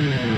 Mm-hmm.